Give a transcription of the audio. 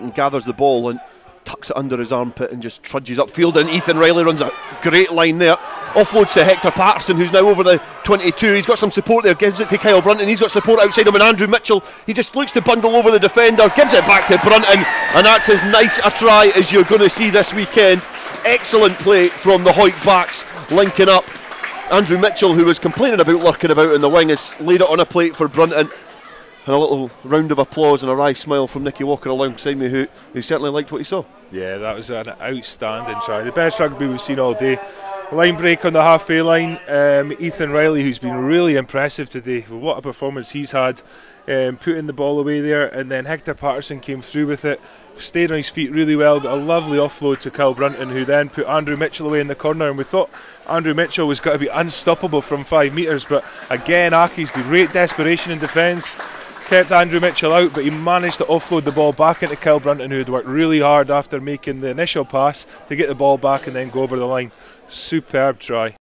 and gathers the ball and tucks it under his armpit and just trudges upfield. And Ethan Riley runs a great line there. Offloads to Hector Patterson, who's now over the 22. He's got some support there, gives it to Kyle Brunton. He's got support outside him, and Andrew Mitchell. He just looks to bundle over the defender, gives it back to Brunton, and that's as nice a try as you're going to see this weekend. Excellent play from the Hawick backs, linking up. Andrew Mitchell, who was complaining about lurking about in the wing, has laid it on a plate for Brunton and a little round of applause and a wry smile from Nicky Walker alongside me, who, who certainly liked what he saw. Yeah, that was an outstanding try. The best rugby we've seen all day. Line break on the halfway line. Um, Ethan Riley, who's been really impressive today. What a performance he's had. Um, putting the ball away there, and then Hector Patterson came through with it, stayed on his feet really well, got a lovely offload to Kyle Brunton, who then put Andrew Mitchell away in the corner. And we thought Andrew Mitchell was going to be unstoppable from five metres, but again, Accies' great desperation in defence kept Andrew Mitchell out, but he managed to offload the ball back into Kyle Brunton, who had worked really hard after making the initial pass to get the ball back and then go over the line. Superb try.